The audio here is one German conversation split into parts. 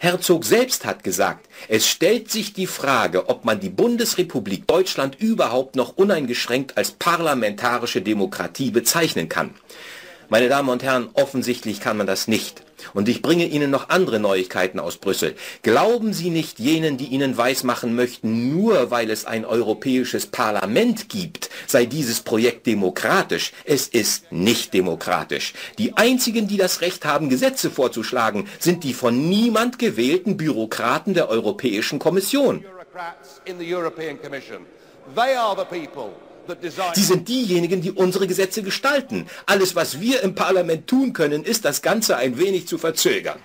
Herzog selbst hat gesagt, es stellt sich die Frage, ob man die Bundesrepublik Deutschland überhaupt noch uneingeschränkt als parlamentarische Demokratie bezeichnen kann. Meine Damen und Herren, offensichtlich kann man das nicht. Und ich bringe Ihnen noch andere Neuigkeiten aus Brüssel. Glauben Sie nicht jenen, die Ihnen weismachen möchten, nur weil es ein europäisches Parlament gibt, sei dieses Projekt demokratisch. Es ist nicht demokratisch. Die einzigen, die das Recht haben, Gesetze vorzuschlagen, sind die von niemand gewählten Bürokraten der Europäischen Kommission. They are the people Sie sind diejenigen, die unsere Gesetze gestalten. Alles, was wir im Parlament tun können, ist, das Ganze ein wenig zu verzögern.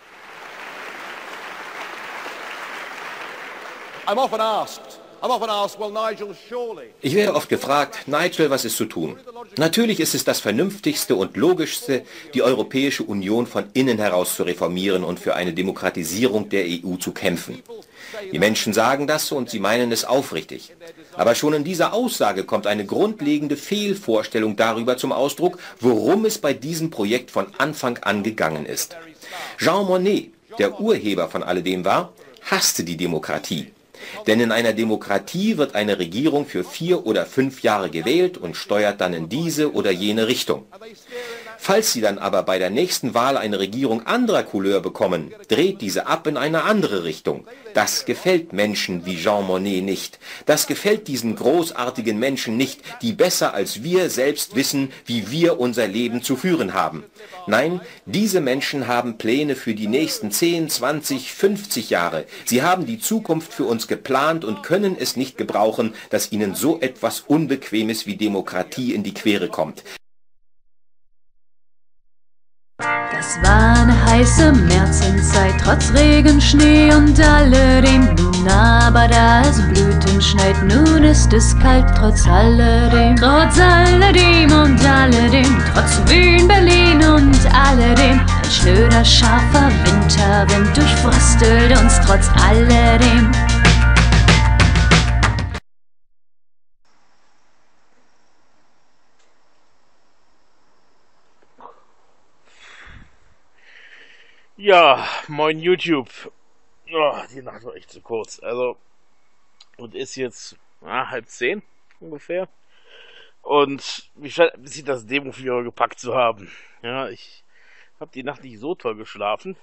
Ich werde oft gefragt, Nigel, was ist zu tun? Natürlich ist es das Vernünftigste und Logischste, die Europäische Union von innen heraus zu reformieren und für eine Demokratisierung der EU zu kämpfen. Die Menschen sagen das und sie meinen es aufrichtig. Aber schon in dieser Aussage kommt eine grundlegende Fehlvorstellung darüber zum Ausdruck, worum es bei diesem Projekt von Anfang an gegangen ist. Jean Monnet, der Urheber von alledem war, hasste die Demokratie. Denn in einer Demokratie wird eine Regierung für vier oder fünf Jahre gewählt und steuert dann in diese oder jene Richtung. Falls sie dann aber bei der nächsten Wahl eine Regierung anderer Couleur bekommen, dreht diese ab in eine andere Richtung. Das gefällt Menschen wie Jean Monnet nicht. Das gefällt diesen großartigen Menschen nicht, die besser als wir selbst wissen, wie wir unser Leben zu führen haben. Nein, diese Menschen haben Pläne für die nächsten 10, 20, 50 Jahre. Sie haben die Zukunft für uns geplant und können es nicht gebrauchen, dass ihnen so etwas Unbequemes wie Demokratie in die Quere kommt. Es war eine heiße Märzenzeit, trotz Regen, Schnee und alledem. Nun aber da es Blüten schneit, nun ist es kalt, trotz alledem. Trotz alledem und alledem, trotz Wien, Berlin und alledem. Ein schnöder, scharfer Winterwind durchfröstelt uns trotz alledem. Ja, moin YouTube. Oh, die Nacht war echt zu kurz. Also, und ist jetzt ah, halb zehn ungefähr. Und ich scheint ein bisschen das Demo-Fieber gepackt zu haben. Ja, ich habe die Nacht nicht so toll geschlafen.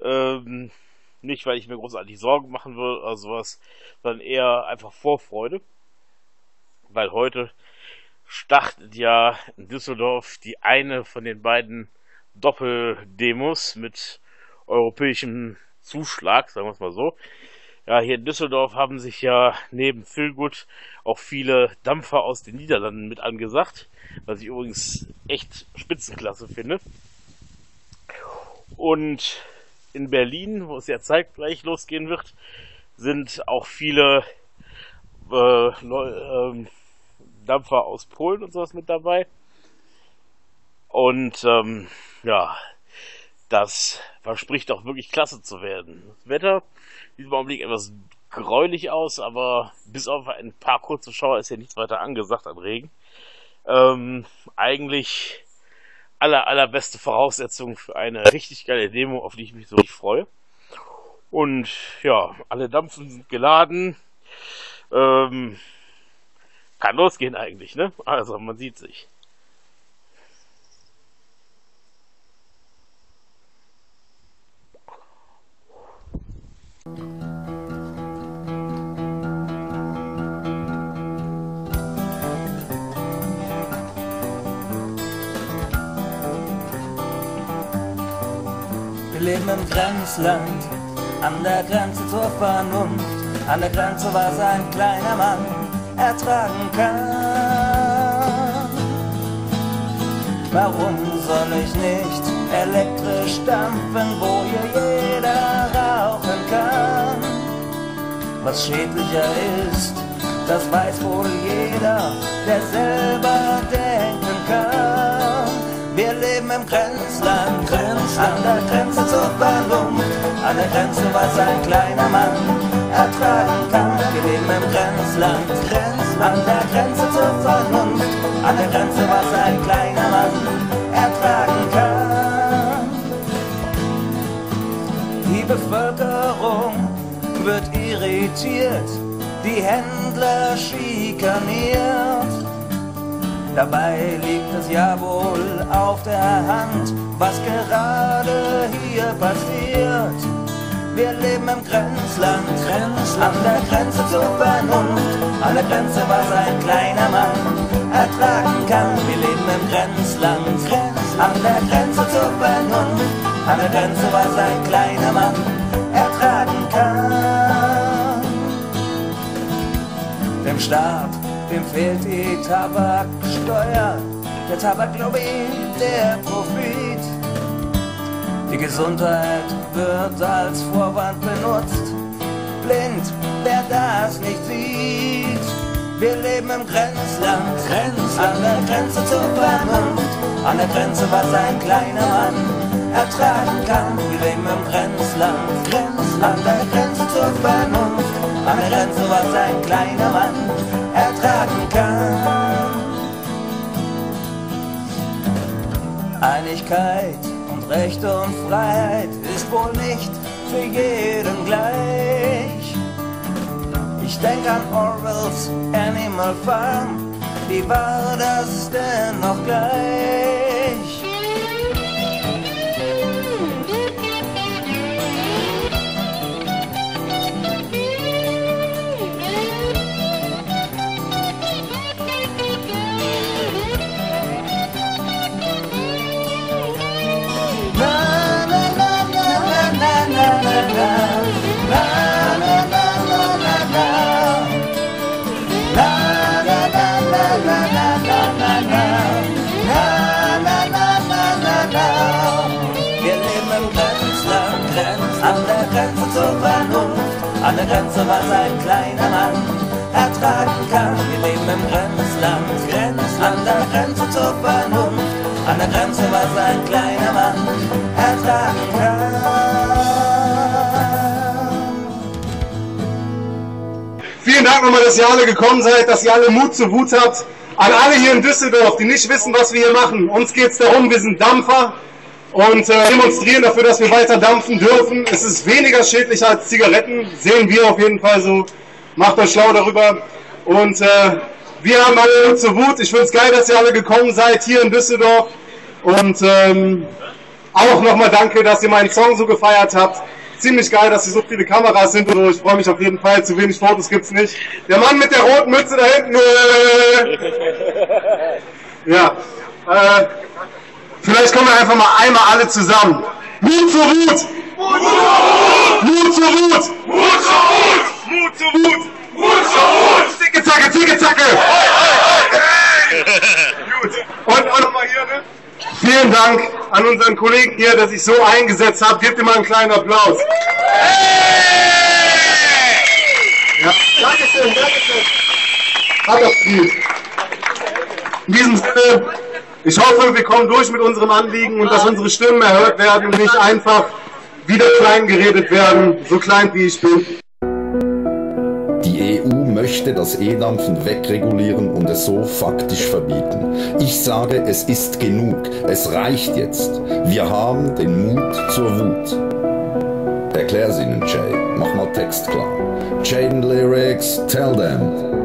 Ähm, nicht, weil ich mir großartig Sorgen machen will oder sowas, sondern eher einfach Vorfreude. Weil heute startet ja in Düsseldorf die eine von den beiden Doppeldemos mit europäischem Zuschlag, sagen wir es mal so. Ja, hier in Düsseldorf haben sich ja neben Philgood auch viele Dampfer aus den Niederlanden mit angesagt, was ich übrigens echt Spitzenklasse finde. Und in Berlin, wo es ja zeitgleich losgehen wird, sind auch viele äh, äh, Dampfer aus Polen und sowas mit dabei. Und ähm, ja, das verspricht auch wirklich klasse zu werden. Das Wetter sieht im Augenblick etwas gräulich aus, aber bis auf ein paar kurze Schauer ist ja nichts weiter angesagt an Regen. Ähm, eigentlich aller, allerbeste Voraussetzung für eine richtig geile Demo, auf die ich mich so richtig freue. Und ja, alle Dampfen sind geladen. Ähm, kann losgehen eigentlich, ne? Also man sieht sich. Leben im Grenzland, an der Grenze zur Vernunft. An der Grenze, was ein kleiner Mann ertragen kann. Warum soll ich nicht elektrisch dampfen, wo hier jeder rauchen kann? Was schädlicher ist, das weiß wohl jeder, der selber denken kann. Wir leben im Grenzland, Grenzland, an der Grenze zur Vernunft, an der Grenze, was ein kleiner Mann ertragen kann. Wir leben im Grenzland, Grenzland, an der Grenze zur Vernunft, an der Grenze, was ein kleiner Mann ertragen kann. Die Bevölkerung wird irritiert, die Händler schikaniert. Dabei liegt es ja wohl auf der Hand, was gerade hier passiert. Wir leben im Grenzland, Grenzland, an der Grenze zur Vernunft, an der Grenze, was ein kleiner Mann ertragen kann. Wir leben im Grenzland, an der Grenze zur Vernunft, an der Grenze, was ein kleiner Mann ertragen kann. Dem Staat, dem fehlt die Tabaksteuer, der Tabaklobby, der Profit. Die Gesundheit wird als Vorwand benutzt. Blind, wer das nicht sieht. Wir leben im Grenzland, Grenzland, an der Grenze zur Vernunft, an der Grenze, was ein kleiner Mann ertragen kann. Wir leben im Grenzland, Grenzland, an der Grenze zur Vernunft, an der Grenze, was ein kleiner Mann ertragen kann. Einigkeit Recht und Freiheit ist wohl nicht für jeden gleich. Ich denke an Orwells Animal Farm, wie war das denn noch gleich? Zur Vernunft, an der Grenze, was ein kleiner Mann ertragen kann. Wir leben im Grenzland, Grenzland, an der Grenze zur Vernunft, an der Grenze, was ein kleiner Mann ertragen kann. Vielen Dank nochmal, dass ihr alle gekommen seid, dass ihr alle Mut zur Wut habt. An alle hier in Düsseldorf, die nicht wissen, was wir hier machen. Uns geht es darum, wir sind Dampfer und äh, demonstrieren dafür, dass wir weiter dampfen dürfen. Es ist weniger schädlich als Zigaretten, sehen wir auf jeden Fall so. Macht euch schlau darüber. Und äh, wir haben alle zur Wut. Ich finde es geil, dass ihr alle gekommen seid hier in Düsseldorf. Und ähm, auch nochmal danke, dass ihr meinen Song so gefeiert habt. Ziemlich geil, dass hier so viele Kameras sind und so. Ich freue mich auf jeden Fall. Zu wenig Fotos gibt's nicht. Der Mann mit der roten Mütze da hinten. Äh, ja. Äh, Vielleicht kommen wir einfach mal einmal alle zusammen. Mut zur Wut! Mut zur Wut! Mut zur Wut! Mut zur Wut! Mut zur Wut! Zicke, zacke, zicke, zacke! Gut. Und, und nochmal hier, ne? Vielen Dank an unseren Kollegen hier, der sich so eingesetzt hat. Gebt ihm mal einen kleinen Applaus. Ja. Dankeschön, Dankeschön. Hat das Spiel. In diesem Sinne, ich hoffe, wir kommen durch mit unserem Anliegen und dass unsere Stimmen erhört werden und nicht einfach wieder klein geredet werden, so klein wie ich bin. Die EU möchte das E-Dampfen wegregulieren und es so faktisch verbieten. Ich sage, es ist genug. Es reicht jetzt. Wir haben den Mut zur Wut. Erklär's ihnen, Jay. Mach mal Text klar. Jaden Lyrics, tell them.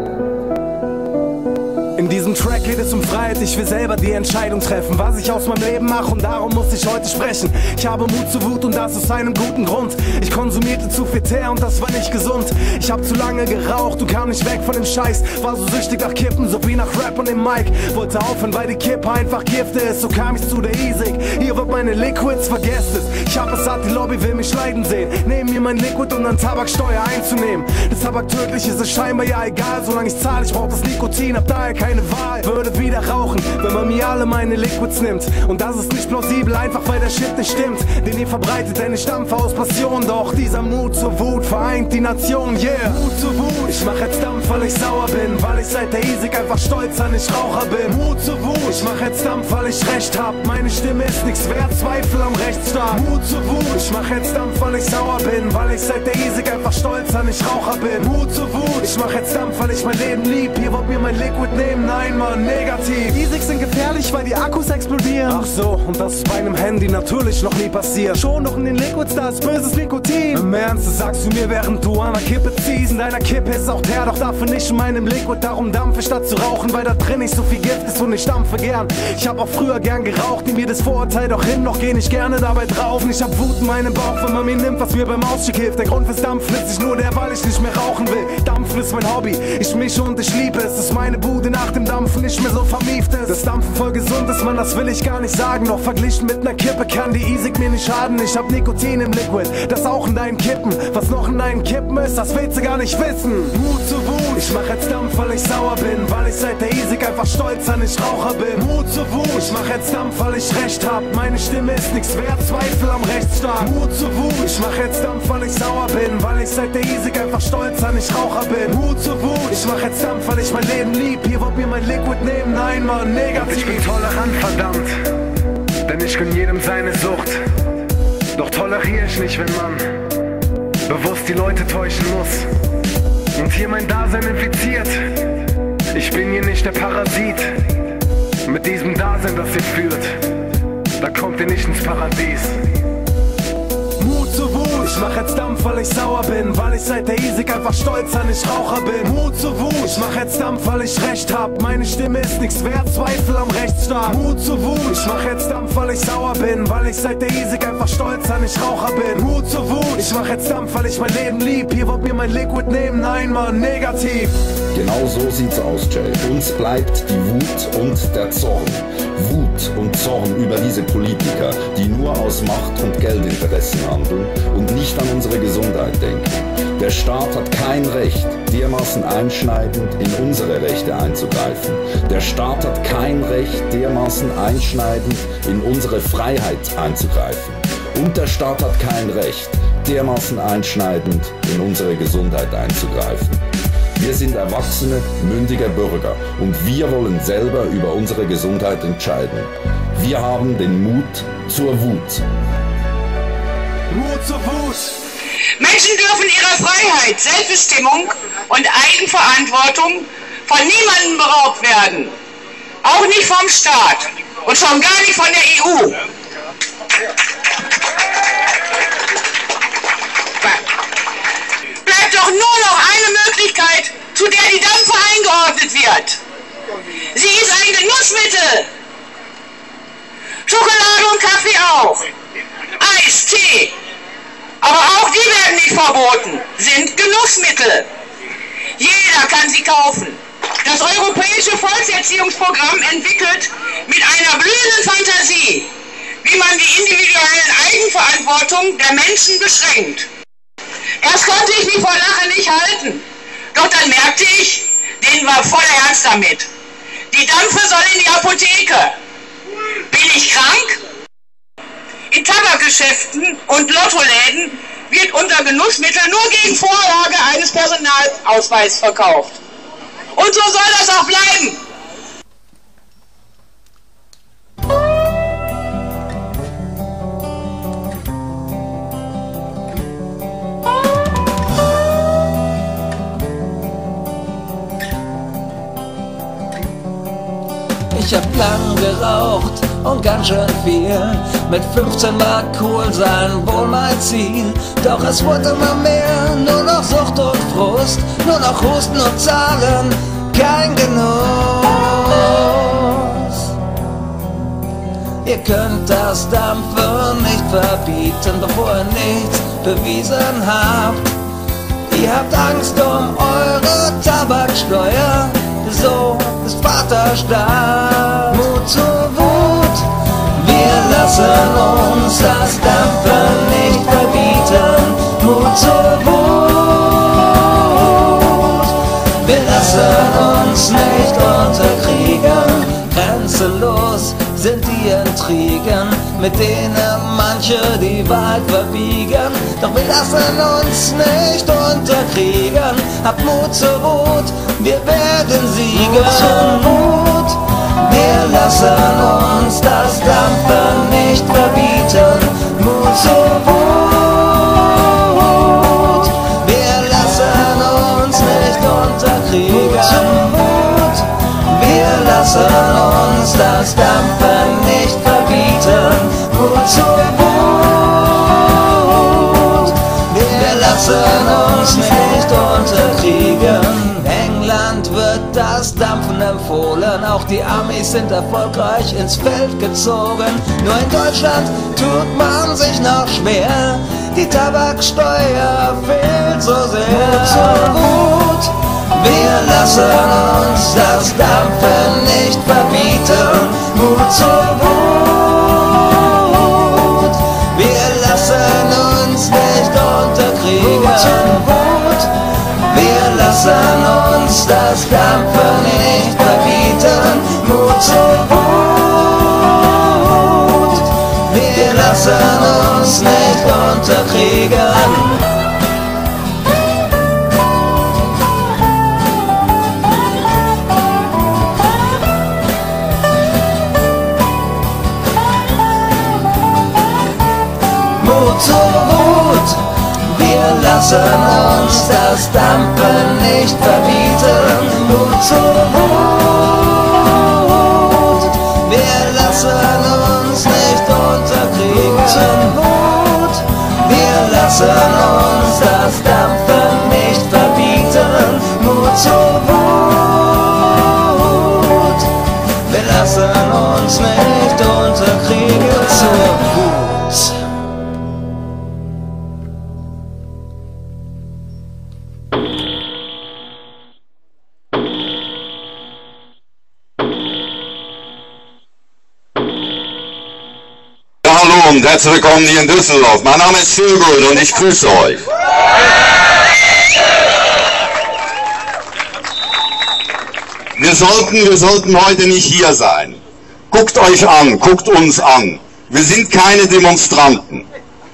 In diesem Track geht es um Freiheit, ich will selber die Entscheidung treffen, was ich aus meinem Leben mache und darum muss ich heute sprechen. Ich habe Mut zur Wut und das aus einem guten Grund. Ich konsumierte zu viel Teer und das war nicht gesund. Ich hab zu lange geraucht, du kam nicht weg von dem Scheiß. War so süchtig nach Kippen, so wie nach Rap und dem Mic. Wollte aufhören, weil die Kippe einfach Gifte ist, so kam ich zu der Isig. Hier wird meine Liquids, vergesst es. Ich hab es satt, die Lobby will mich leiden sehen. Nehmen mir mein Liquid, um dann Tabaksteuer einzunehmen. Das Tabak tödlich ist es scheinbar ja egal, solange ich zahle, ich brauch das Nikotin, hab daher kein keine Wahl, würde wieder rauchen, wenn man mir alle meine Liquids nimmt. Und das ist nicht plausibel, einfach weil der Shit nicht stimmt. Den ihr verbreitet, denn ich stampfe aus Passion. Doch dieser Mut zur Wut vereint die Nation, yeah. Mut zur Wut, ich mach jetzt Dampf, weil ich sauer bin. Weil ich seit der Isik einfach stolz an ich Raucher bin. Mut zur Wut, ich mach jetzt Dampf, weil ich Recht hab. Meine Stimme ist nichts wert, Zweifel am Rechtsstaat. Mut zur Wut, ich mach jetzt Dampf, weil ich sauer bin. Weil ich seit der Isik einfach stolz an ich Raucher bin. Mut zur Wut, Ich mach jetzt Dampf, weil ich mein Leben lieb. Ihr wollt mir mein Liquid nehmen? Nein, Mann, negativ. E-Sigs sind gefährlich, weil die Akkus explodieren. Ach so, und das ist bei einem Handy natürlich noch nie passiert. Schon noch in den Liquids, da ist böses Nikotin. Im Ernst, das sagst du mir, während du an der Kippe ziehst. In deiner Kippe ist auch der, doch dafür nicht in meinem Liquid. Darum dampfe statt zu rauchen, weil da drin nicht so viel Gift ist und ich dampfe gern. Ich hab auch früher gern geraucht, nimm mir das Vorurteil doch hin, noch geh nicht gerne dabei drauf. Und ich hab Wut in meinem Bauch, wenn man mir nimmt, was mir beim Ausstieg hilft. Der Grund fürs Dampfen ist nicht nur der, weil ich nicht mehr rauchen will. Dampfen ist mein Hobby, ich mische und ich liebe es. Ist meine Bude nach dem Dampfen nicht mehr so vermieft ist. Das Dampfen voll gesund ist, man, das will ich gar nicht sagen. Doch verglichen mit ner Kippe kann die Isig mir nicht schaden. Ich hab Nikotin im Liquid, das auch in deinen Kippen. Was noch in deinen Kippen ist, das willst du gar nicht wissen. Mut zu Wut, ich mach jetzt Dampf, weil ich sauer bin. Weil ich seit einfach stolz an ich Raucher bin. Mut zu Wut, ich mach jetzt Dampf, weil ich recht hab. Meine Stimme ist nichts wert, Zweifel am Rechtsstaat. Mut zu Wut, ich mach jetzt Dampf, weil ich sauer bin. Weil ich seit der Isig einfach stolz an ich Raucher bin. Mut zu Wut, ich mach jetzt Dampf, weil ich mein Leben lieb. Ihr wollt mir mein Liquid nehmen, nein, Mann, negativ. Ich bin tolerant, verdammt. Denn ich gönn jedem seine Sucht. Doch toleriere ich nicht, wenn man bewusst die Leute täuschen muss. Und hier mein Dasein infiziert. Ich bin hier nicht der Parasit. Mit diesem Dasein, das ihr führt, da kommt ihr nicht ins Paradies. Mut zu Wut, ich mach jetzt Dampf, weil ich sauer bin, weil ich seit der Isik einfach stolz an ich Raucher bin. Mut zu Wut, ich mach jetzt Dampf, weil ich recht hab, meine Stimme ist nichts wert, Zweifel am Rechtsstaat. Mut zu Wut, ich mach jetzt Dampf, weil ich sauer bin, weil ich seit der Isik einfach stolz an ich Raucher bin. Mut zu Wut, ich mach jetzt Dampf, weil ich mein Leben lieb, ihr wollt mir mein Liquid nehmen, nein Mann, negativ. Genau so sieht's aus, Jay. Uns bleibt die Wut und der Zorn. Wut und Zorn über diese Politiker, die nur aus Macht- und Geldinteressen handeln und nicht an unsere Gesundheit denken. Der Staat hat kein Recht, dermaßen einschneidend in unsere Rechte einzugreifen. Der Staat hat kein Recht, dermaßen einschneidend in unsere Freiheit einzugreifen. Und der Staat hat kein Recht, dermaßen einschneidend in unsere Gesundheit einzugreifen. Wir sind erwachsene, mündige Bürger und wir wollen selber über unsere Gesundheit entscheiden. Wir haben den Mut zur Wut. Mut zu Wut. Menschen dürfen ihrer Freiheit, Selbstbestimmung und Eigenverantwortung von niemandem beraubt werden. Auch nicht vom Staat und schon gar nicht von der EU. Bleibt doch nur noch eine Möglichkeit, zu der die Dampfe eingeordnet wird. Sie ist ein Genussmittel. Schokolade und Kaffee auch. Eis, Tee. Aber auch die werden nicht verboten, sind Genussmittel. Jeder kann sie kaufen. Das Europäische Volkserziehungsprogramm entwickelt mit einer blühenden Fantasie, wie man die individuellen Eigenverantwortung der Menschen beschränkt. Erst konnte ich mich vor Lachen nicht halten. Doch dann merkte ich, denen war voll ernst damit. Die Dampfe soll in die Apotheke. Bin ich krank? In Tabakgeschäften und Lottoläden wird unter Genussmittel nur gegen Vorlage eines Personalausweises verkauft. Und so soll das auch bleiben. Ich hab lang geraucht und ganz schön viel. Mit 15 war cool sein wohl mein Ziel. Doch es wurde immer mehr, nur noch Sucht und Frust. Nur noch Husten und Zahlen, kein Genuss. Ihr könnt das Dampfen nicht verbieten, bevor ihr nichts bewiesen habt. Ihr habt Angst um eure Tabaksteuer, so ist Vaterstaat. Zur Wut, wir lassen uns das Dampfen nicht verbieten. Mut zur Wut, wir lassen uns nicht unterkriegen. Grenzenlos sind die Intrigen, mit denen manche die Wahl verbiegen. Doch wir lassen uns nicht unterkriegen. Hab Mut zur Wut, wir werden siegen. Mut zur Wut, wir lassen uns das Dampfen nicht verbieten. Mut zur Wut, wir lassen uns nicht unterkriegen. Mut zur Wut, wir lassen uns das Dampfen nicht verbieten. Mut zur Wut, wir lassen uns nicht unterkriegen. England wird das Dampfen empfohlen, auch die Amis sind erfolgreich ins Feld gezogen. Nur in Deutschland tut man sich noch schwer, die Tabaksteuer fehlt so sehr. Mut zur Wut, wir lassen uns das Dampfen nicht unterkriegen. lassen uns das Dampfen nicht verbieten. Mut Und herzlich willkommen hier in Düsseldorf. Mein Name ist Schulgold und ich grüße euch. Wir sollten, wir sollten heute nicht hier sein. Guckt euch an, guckt uns an. Wir sind keine Demonstranten.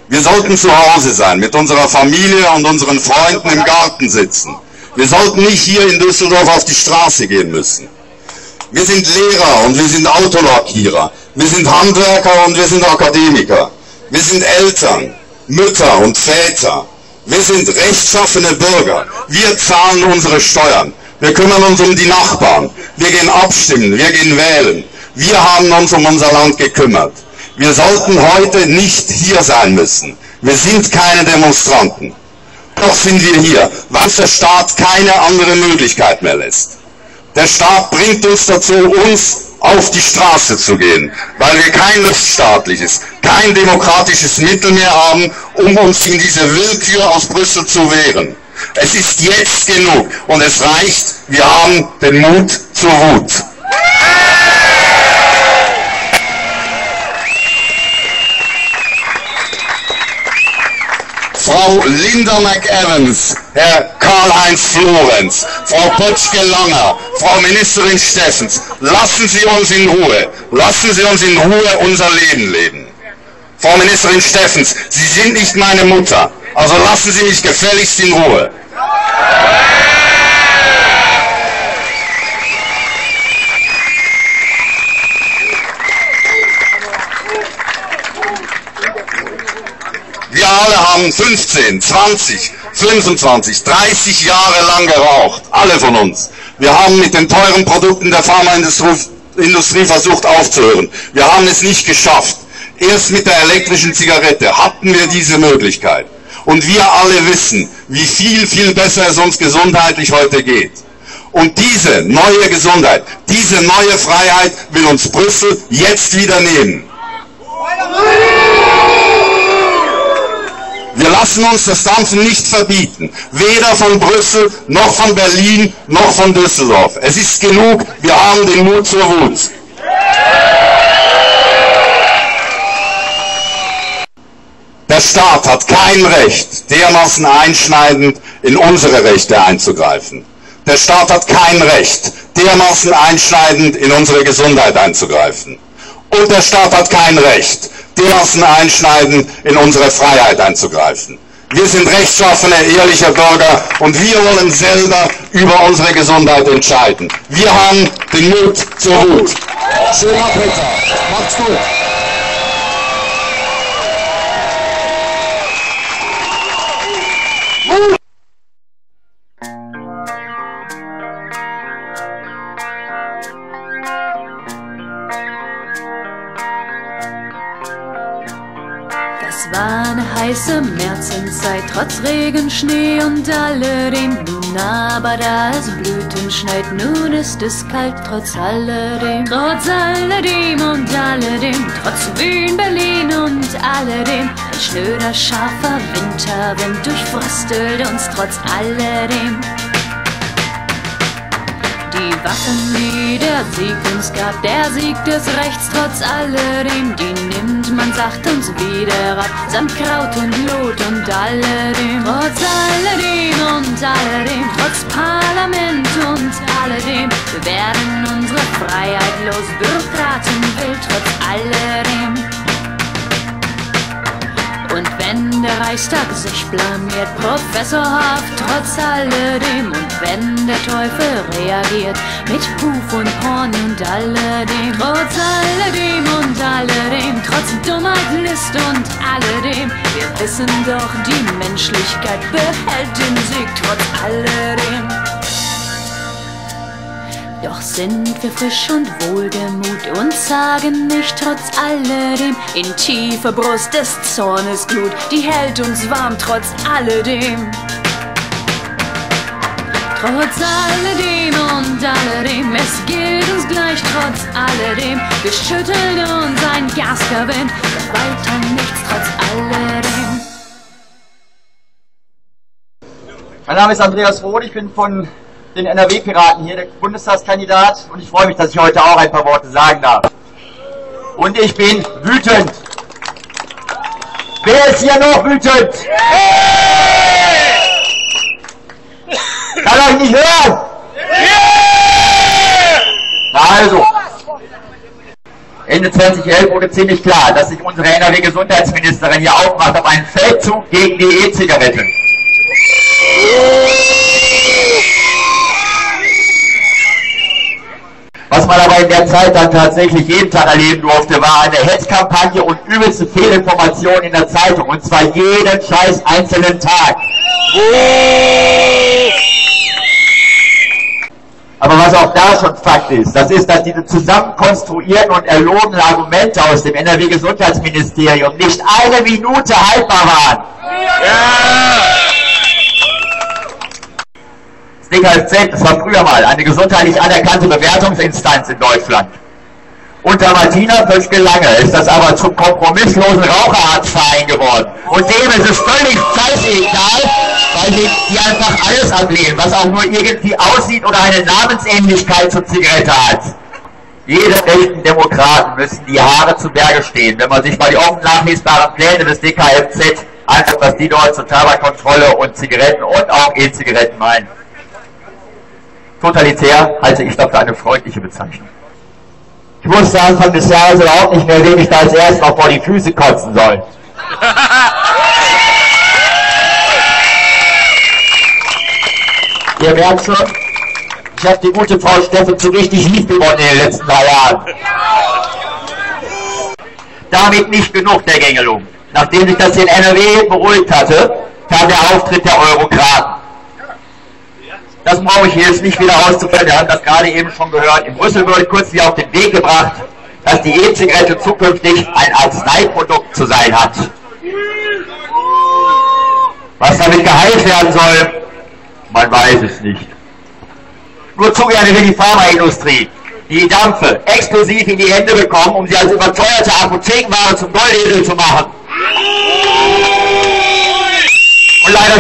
Wir sollten zu Hause sein, mit unserer Familie und unseren Freunden im Garten sitzen. Wir sollten nicht hier in Düsseldorf auf die Straße gehen müssen. Wir sind Lehrer und wir sind Autolackierer. Wir sind Handwerker und wir sind Akademiker. Wir sind Eltern, Mütter und Väter. Wir sind rechtschaffene Bürger. Wir zahlen unsere Steuern. Wir kümmern uns um die Nachbarn. Wir gehen abstimmen. Wir gehen wählen. Wir haben uns um unser Land gekümmert. Wir sollten heute nicht hier sein müssen. Wir sind keine Demonstranten. Doch sind wir hier, weil der Staat keine andere Möglichkeit mehr lässt. Der Staat bringt uns dazu, uns auf die Straße zu gehen, weil wir kein rechtsstaatliches, kein demokratisches Mittel mehr haben, um uns gegen diese Willkür aus Brüssel zu wehren. Es ist jetzt genug und es reicht, wir haben den Mut zur Wut. Frau Linda McEvans, Herr Karl-Heinz Florenz, Frau Potschke-Langer, Frau Ministerin Steffens, lassen Sie uns in Ruhe, lassen Sie uns in Ruhe unser Leben leben. Frau Ministerin Steffens, Sie sind nicht meine Mutter, also lassen Sie mich gefälligst in Ruhe. Wir alle haben 15, 20, 25, 30 Jahre lang geraucht. Alle von uns. Wir haben mit den teuren Produkten der Pharmaindustrie Industrie versucht aufzuhören. Wir haben es nicht geschafft. Erst mit der elektrischen Zigarette hatten wir diese Möglichkeit. Und wir alle wissen, wie viel, viel besser es uns gesundheitlich heute geht. Und diese neue Gesundheit, diese neue Freiheit will uns Brüssel jetzt wieder nehmen. Wir lassen uns das Dampfen nicht verbieten. Weder von Brüssel, noch von Berlin, noch von Düsseldorf. Es ist genug, wir haben den Mut zur Wut. Der Staat hat kein Recht, dermaßen einschneidend in unsere Rechte einzugreifen. Der Staat hat kein Recht, dermaßen einschneidend in unsere Gesundheit einzugreifen. Und der Staat hat kein Recht, dermaßen einschneidend in unsere Freiheit einzugreifen. Wir sind rechtschaffene, ehrliche Bürger und wir wollen selber über unsere Gesundheit entscheiden. Wir haben den Mut zur Wut. Schönen Nachmittag. Macht's gut. Märzenszeit, trotz Regen, Schnee und alledem. Nun aber da es Blüten schneit, nun ist es kalt, trotz alledem. Trotz alledem und alledem, trotz Wien, Berlin und alledem. Ein schnöder, scharfer Winterwind durchfröstelt uns trotz alledem. Die Waffen, die der Sieg uns gab, der Sieg des Rechts trotz alledem, die nimmt man sacht uns wieder ab, samt Kraut und Lot und alledem. Trotz alledem und alledem, trotz Parlament und alledem, wir werden unsere Freiheit los, Bürokraten will trotz alledem. Und wenn der Reichstag sich blamiert, professorhaft trotz alledem. Und wenn der Teufel reagiert mit Huf und Horn und alledem. Trotz alledem und alledem, trotz Dummheit, List und alledem. Wir wissen doch, die Menschlichkeit behält den Sieg trotz alledem. Doch sind wir frisch und wohlgemut und sagen nicht trotz alledem in tiefer Brust des Zornes Glut, die hält uns warm trotz alledem. Trotz alledem und alledem, es gilt uns gleich trotz alledem. Wir schütteln uns ein garstiger Wind, doch weiter nichts trotz alledem. Mein Name ist Andreas Roth, ich bin von den NRW-Piraten hier, der Bundestagskandidat, und ich freue mich, dass ich heute auch ein paar Worte sagen darf. Und ich bin wütend. Wer ist hier noch wütend? Kann euch nicht hören? Na also, Ende 2011 wurde ziemlich klar, dass sich unsere NRW-Gesundheitsministerin hier aufmacht auf einen Feldzug gegen die E-Zigaretten. Was man aber in der Zeit dann tatsächlich jeden Tag erleben durfte, war eine Hetzkampagne und übelste Fehlinformation in der Zeitung. Und zwar jeden scheiß einzelnen Tag. Aber was auch da schon Fakt ist, das ist, dass diese zusammenkonstruierten und erlogenen Argumente aus dem NRW-Gesundheitsministerium nicht eine Minute haltbar waren. Das DKFZ, das war früher mal eine gesundheitlich anerkannte Bewertungsinstanz in Deutschland. Unter Martina Pöschke-Lange ist das aber zum kompromisslosen Raucherarztverein geworden. Und dem ist es völlig scheißegal, weil die, die einfach alles ablehnen, was auch nur irgendwie aussieht oder eine Namensähnlichkeit zur Zigarette hat. Jede rechten Demokraten müssen die Haare zu Berge stehen, wenn man sich mal die offen nachlesbaren Pläne des DKFZ anschaut, was die dort zur Tabakkontrolle und Zigaretten und auch E-Zigaretten meinen. Totalitär halte ich dafür eine freundliche Bezeichnung. Ich wusste Anfang des Jahres überhaupt nicht mehr, wem ich da als erstes noch vor die Füße kotzen soll. Ihr merkt schon, ich habe die gute Frau Steffen zu richtig lieb gewonnen in den letzten drei Jahren. Damit nicht genug der Gängelung. Nachdem sich das in NRW beruhigt hatte, kam der Auftritt der Eurokraten. Brauche ich hier jetzt nicht wieder auszuführen, wir haben das gerade eben schon gehört. In Brüssel wurde kürzlich auf den Weg gebracht, dass die E-Zigarette zukünftig ein Arzneiprodukt zu sein hat. Was damit geheilt werden soll, man weiß es nicht. Nur zu gerne will die Pharmaindustrie die Dampfe exklusiv in die Hände bekommen, um sie als überteuerte Apothekenware zum Goldesel zu machen. Und leider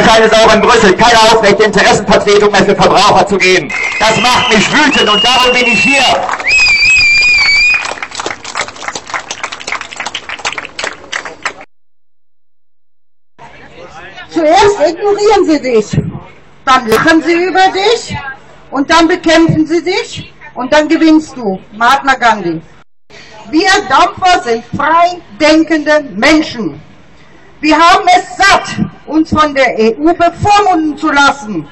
auch in Brüssel keine aufrechte Interessenvertretung mehr für Verbraucher zu geben. Das macht mich wütend und darum bin ich hier. Zuerst ignorieren sie dich, dann lachen sie über dich und dann bekämpfen sie dich und dann gewinnst du. Mahatma Gandhi. Wir Dampfer sind frei denkende Menschen. Wir haben es satt, uns von der EU bevormunden zu lassen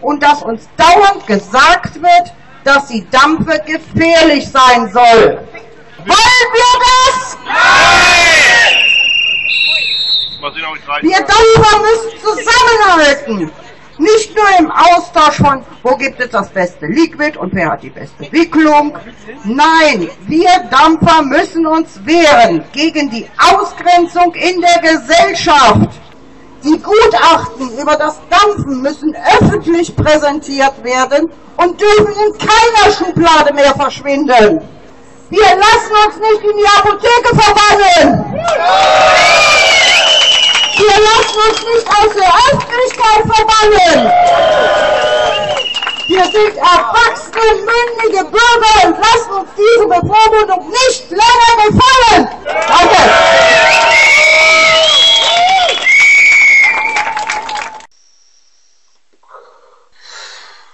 und dass uns dauernd gesagt wird, dass die Dampfe gefährlich sein soll. Wollen wir das? Nein! Wir Dampfer müssen zusammenhalten. Nicht nur im Austausch von, wo gibt es das beste Liquid und wer hat die beste Wicklung. Nein, wir Dampfer müssen uns wehren gegen die Ausgrenzung in der Gesellschaft. Die Gutachten über das Dampfen müssen öffentlich präsentiert werden und dürfen in keiner Schublade mehr verschwinden. Wir lassen uns nicht in die Apotheke verwandeln. Wir lassen uns nicht aus der Öffentlichkeit verbannen. Wir sind erwachsene, mündige Bürger und lassen uns diese Bevormundung nicht länger gefallen. Danke.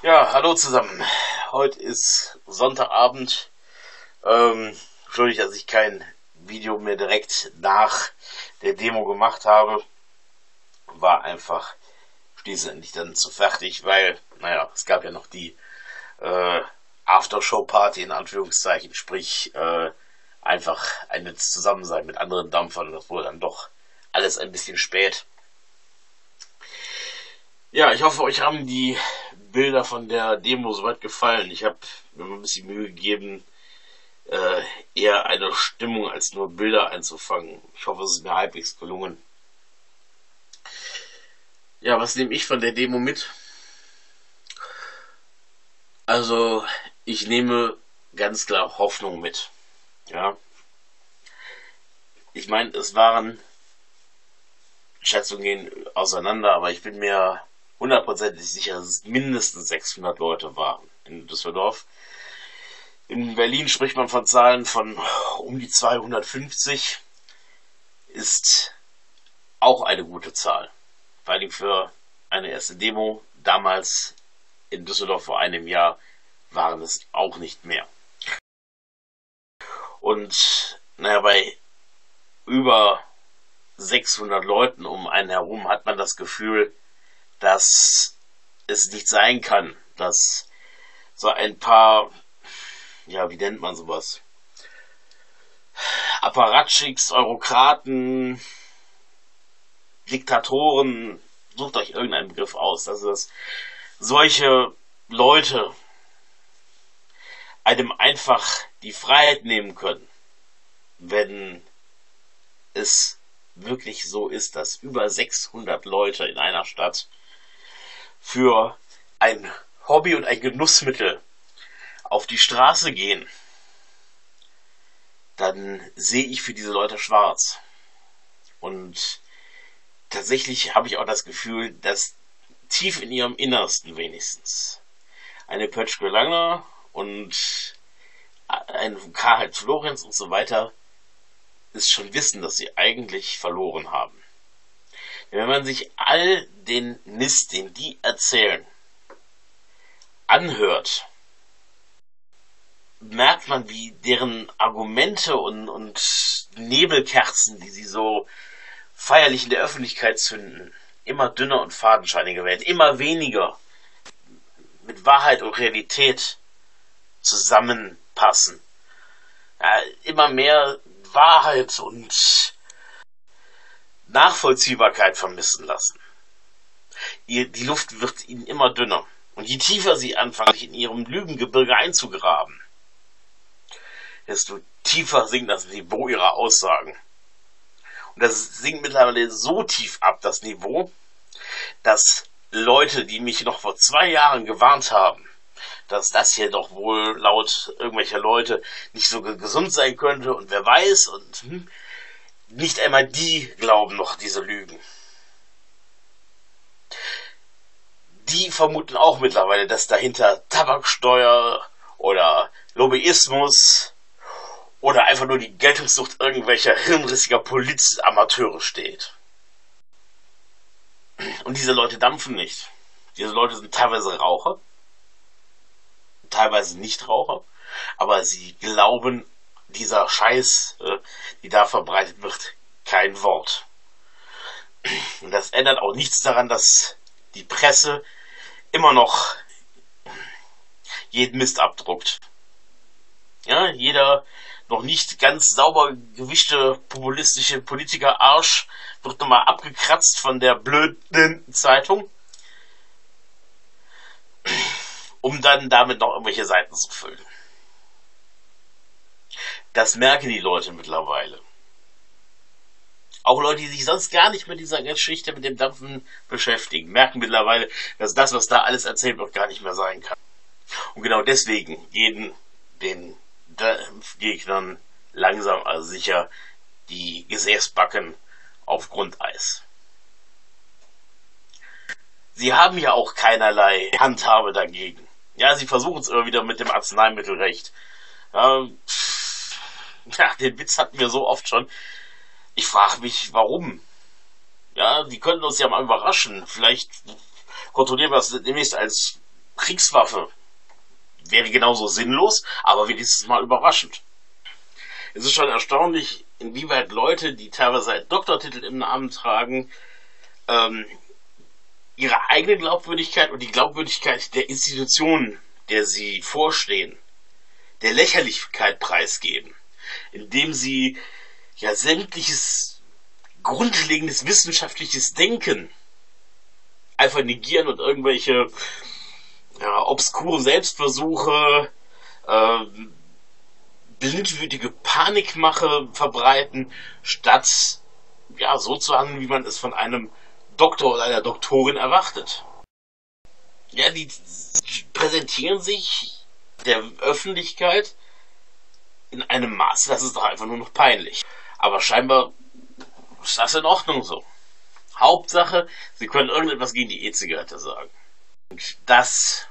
Ja, hallo zusammen. Heute ist Sonntagabend. Ähm, entschuldigt, dass ich kein Video mehr direkt nach der Demo gemacht habe war einfach schließlich dann zu fertig, weil, naja, es gab ja noch die äh, Aftershow-Party in Anführungszeichen, sprich äh, einfach ein Zusammensein mit anderen Dampfern. Das wurde dann doch alles ein bisschen spät. Ja, ich hoffe, euch haben die Bilder von der Demo soweit gefallen. Ich habe mir ein bisschen Mühe gegeben, äh, eher eine Stimmung als nur Bilder einzufangen. Ich hoffe, es ist mir halbwegs gelungen. Ja, was nehme ich von der Demo mit? Also, ich nehme ganz klar Hoffnung mit. Ja. Ich meine, es waren Schätzungen gehen auseinander, aber ich bin mir hundertprozentig sicher, dass es mindestens 600 Leute waren in Düsseldorf. In Berlin spricht man von Zahlen von um die 250. Ist auch eine gute Zahl vor allem für eine erste Demo. Damals in Düsseldorf vor einem Jahr waren es auch nicht mehr. Und naja, bei über 600 Leuten um einen herum hat man das Gefühl, dass es nicht sein kann, dass so ein paar, ja, wie nennt man sowas? Apparatschicks, Eurokraten, Diktatoren, sucht euch irgendeinen Begriff aus, dass es solche Leute einem einfach die Freiheit nehmen können, wenn es wirklich so ist, dass über 600 Leute in einer Stadt für ein Hobby und ein Genussmittel auf die Straße gehen, dann sehe ich für diese Leute schwarz. Und tatsächlich habe ich auch das Gefühl, dass tief in ihrem Innersten wenigstens eine Pötschke Langer und ein Karl Florenz und so weiter es schon wissen, dass sie eigentlich verloren haben. Denn wenn man sich all den Mist, den die erzählen, anhört, merkt man, wie deren Argumente und, und Nebelkerzen, die sie so feierlich in der Öffentlichkeit zünden, immer dünner und fadenscheiniger werden, immer weniger mit Wahrheit und Realität zusammenpassen. Ja, immer mehr Wahrheit und Nachvollziehbarkeit vermissen lassen. Die Luft wird ihnen immer dünner. Und je tiefer sie anfangen, sich in ihrem Lügengebirge einzugraben, desto tiefer sinkt das Niveau ihrer Aussagen. Und das sinkt mittlerweile so tief ab, das Niveau, dass Leute, die mich noch vor zwei Jahren gewarnt haben, dass das hier doch wohl laut irgendwelcher Leute nicht so gesund sein könnte und wer weiß und hm, nicht einmal die glauben noch diese Lügen. Die vermuten auch mittlerweile, dass dahinter Tabaksteuer oder Lobbyismus oder einfach nur die Geltungssucht irgendwelcher hirnrissiger Polizamateure steht. Und diese Leute dampfen nicht. Diese Leute sind teilweise Raucher, teilweise nicht Raucher, aber sie glauben dieser Scheiß, äh, die da verbreitet wird, kein Wort. Und das ändert auch nichts daran, dass die Presse immer noch jeden Mist abdruckt. Ja, jeder noch nicht ganz sauber gewischte populistische Politiker Arsch wird nochmal abgekratzt von der blöden Zeitung, um dann damit noch irgendwelche Seiten zu füllen. Das merken die Leute mittlerweile. Auch Leute, die sich sonst gar nicht mit dieser Geschichte mit dem Dampfen beschäftigen, merken mittlerweile, dass das, was da alles erzählt wird, gar nicht mehr sein kann. Und genau deswegen gehen den Dampfgegnern langsam aber sicher die Gesäßbacken auf Grundeis. Sie haben ja auch keinerlei Handhabe dagegen. Ja, sie versuchen es immer wieder mit dem Arzneimittelrecht. Ähm, ja, den Witz hatten wir so oft schon. Ich frage mich, warum? Ja, die könnten uns ja mal überraschen. Vielleicht kontrollieren wir es demnächst als Kriegswaffe. Wäre genauso sinnlos, aber wenigstens mal überraschend. Es ist schon erstaunlich, inwieweit Leute, die teilweise Doktortitel im Namen tragen, ähm, ihre eigene Glaubwürdigkeit und die Glaubwürdigkeit der Institutionen, der sie vorstehen, der Lächerlichkeit preisgeben, indem sie ja sämtliches grundlegendes wissenschaftliches Denken einfach negieren und irgendwelche ja, obskuren Selbstversuche, äh, blindwütige Panikmache verbreiten, statt ja so zu handeln, wie man es von einem Doktor oder einer Doktorin erwartet. Ja, die präsentieren sich der Öffentlichkeit in einem Maß, das ist doch einfach nur noch peinlich. Aber scheinbar ist das in Ordnung so. Hauptsache, sie können irgendetwas gegen die E-Zigarette sagen. Und das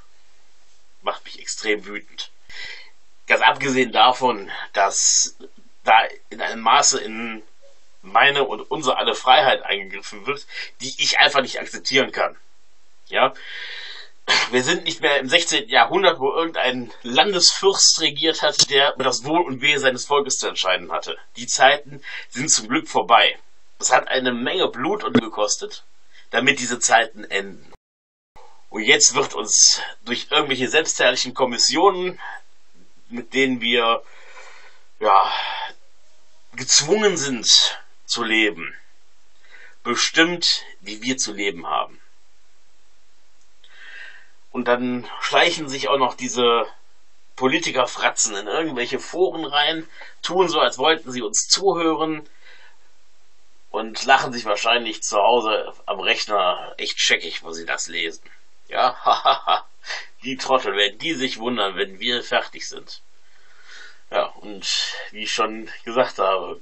macht mich extrem wütend. Ganz abgesehen davon, dass da in einem Maße in meine und unsere alle Freiheit eingegriffen wird, die ich einfach nicht akzeptieren kann. Ja, wir sind nicht mehr im 16. Jahrhundert, wo irgendein Landesfürst regiert hat, der das Wohl und Wehe seines Volkes zu entscheiden hatte. Die Zeiten sind zum Glück vorbei. Es hat eine Menge Blut und gekostet, damit diese Zeiten enden. Und jetzt wird uns durch irgendwelche selbstherrlichen Kommissionen, mit denen wir ja gezwungen sind zu leben, bestimmt, wie wir zu leben haben. Und dann schleichen sich auch noch diese Politikerfratzen in irgendwelche Foren rein, tun so, als wollten sie uns zuhören und lachen sich wahrscheinlich zu Hause am Rechner echt scheckig, wo sie das lesen. Ja, hahaha. die Trottel werden die sich wundern, wenn wir fertig sind. Ja, und wie ich schon gesagt habe,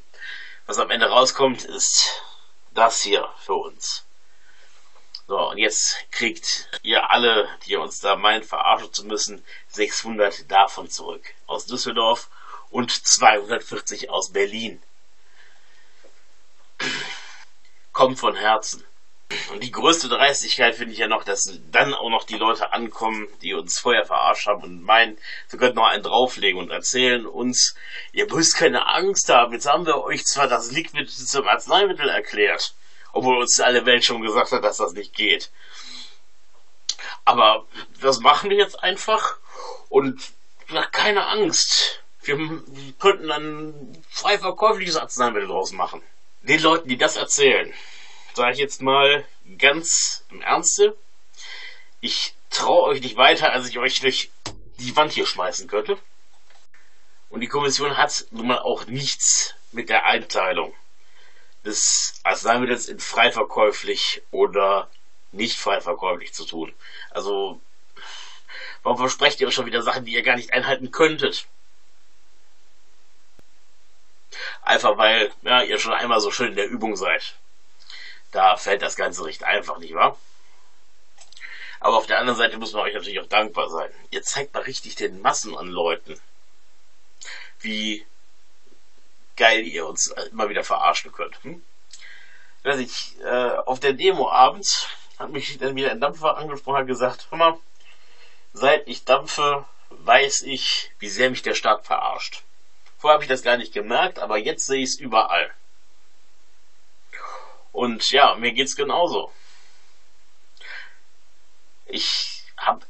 was am Ende rauskommt, ist das hier für uns. So, und jetzt kriegt ihr alle, die uns da meint, verarschen zu müssen, 600 davon zurück. Aus Düsseldorf und 240 aus Berlin. Kommt von Herzen. Und die größte Dreistigkeit finde ich ja noch, dass dann auch noch die Leute ankommen, die uns vorher verarscht haben und meinen, wir könnten noch einen drauflegen und erzählen uns, ihr müsst keine Angst haben, jetzt haben wir euch zwar das Liquid zum Arzneimittel erklärt, obwohl uns alle Welt schon gesagt hat, dass das nicht geht. Aber das machen wir jetzt einfach und na, keine Angst. Wir, könnten ein frei verkäufliches Arzneimittel draus machen. Den Leuten, die das erzählen, sage ich jetzt mal ganz im Ernste, ich traue euch nicht weiter, als ich euch durch die Wand hier schmeißen könnte. Und die Kommission hat nun mal auch nichts mit der Einteilung des Arzneimittels in frei verkäuflich oder nicht frei verkäuflich zu tun. Also, warum versprecht ihr euch schon wieder Sachen, die ihr gar nicht einhalten könntet? Einfach weil ja, ihr schon einmal so schön in der Übung seid. Da fällt das Ganze recht einfach, nicht wahr? Aber auf der anderen Seite muss man euch natürlich auch dankbar sein. Ihr zeigt mal richtig den Massen an Leuten, wie geil ihr uns immer wieder verarschen könnt. Hm? Weiß ich, äh, auf der Demo abends hat mich dann wieder ein Dampfer angesprochen und gesagt, hör mal, seit ich dampfe, weiß ich, wie sehr mich der Staat verarscht. Vorher habe ich das gar nicht gemerkt, aber jetzt sehe ich es überall. Und ja, mir geht's genauso. Ich habe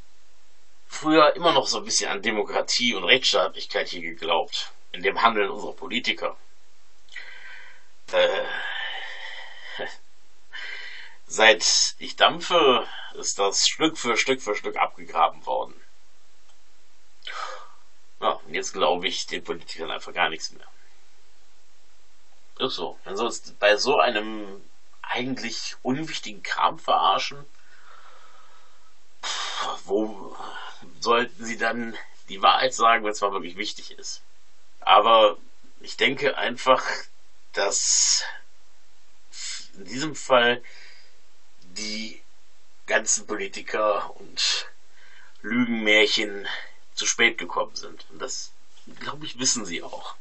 früher immer noch so ein bisschen an Demokratie und Rechtsstaatlichkeit hier geglaubt in dem Handeln unserer Politiker. Äh, seit ich dampfe, ist das Stück für Stück für Stück abgegraben worden. Ja, und jetzt glaube ich den Politikern einfach gar nichts mehr. Ist so. Wenn uns bei so einem eigentlich unwichtigen Kram verarschen, wo sollten sie dann die Wahrheit sagen, wenn es mal wirklich wichtig ist? Aber ich denke einfach, dass in diesem Fall die ganzen Politiker und Lügenmärchen zu spät gekommen sind. Und das, glaube ich, wissen sie auch.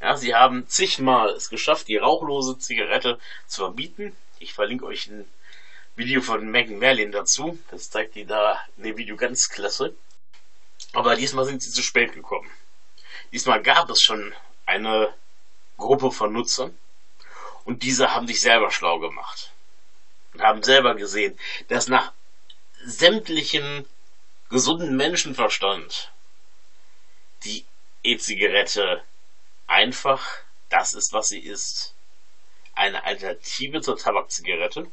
Ja, sie haben zigmal es geschafft, die rauchlose Zigarette zu verbieten. Ich verlinke euch ein Video von Megan Merlin dazu. Das zeigt die da in dem Video ganz klasse. Aber diesmal sind sie zu spät gekommen. Diesmal gab es schon eine Gruppe von Nutzern und diese haben sich selber schlau gemacht und haben selber gesehen, dass nach sämtlichen gesunden Menschenverstand die E-Zigarette einfach das ist, was sie ist. Eine Alternative zur Tabakzigarette,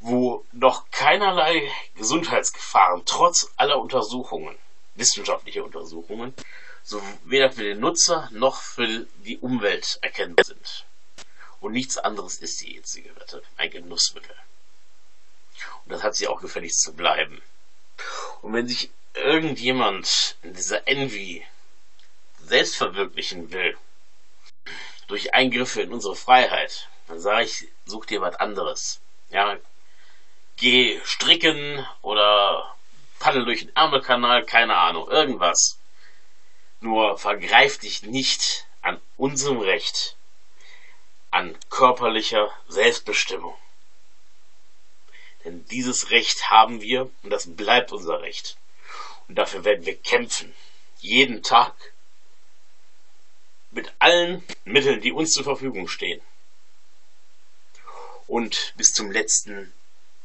wo noch keinerlei Gesundheitsgefahren trotz aller Untersuchungen, wissenschaftlicher Untersuchungen, so weder für den Nutzer noch für die Umwelt erkennbar sind. Und nichts anderes ist die E-Zigarette, ein Genussmittel. Und das hat sie auch gefälligst zu bleiben. Und wenn sich irgendjemand in dieser Envy selbst verwirklichen will, durch Eingriffe in unsere Freiheit, dann sage ich, such dir was anderes. Ja, geh stricken oder paddel durch den Ärmelkanal, keine Ahnung, irgendwas. Nur vergreif dich nicht an unserem Recht, an körperlicher Selbstbestimmung. Denn dieses Recht haben wir und das bleibt unser Recht. Und dafür werden wir kämpfen. Jeden Tag. Mit allen Mitteln, die uns zur Verfügung stehen. Und bis zum letzten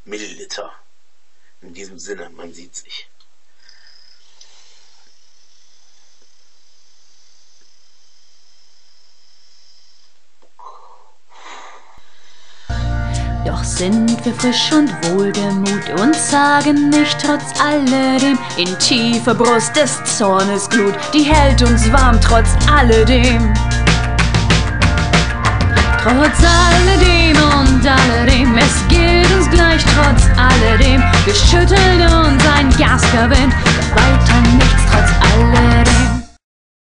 Milliliter. In diesem Sinne, man sieht sich. Doch sind wir frisch und wohlgemut und sagen nicht trotz alledem in tiefer Brust des Zornes Glut, die hält uns warm trotz alledem. Trotz alledem und alledem, es gilt uns gleich trotz alledem, wir schütteln uns ein Gaskörper, doch weiter nichts trotz alledem.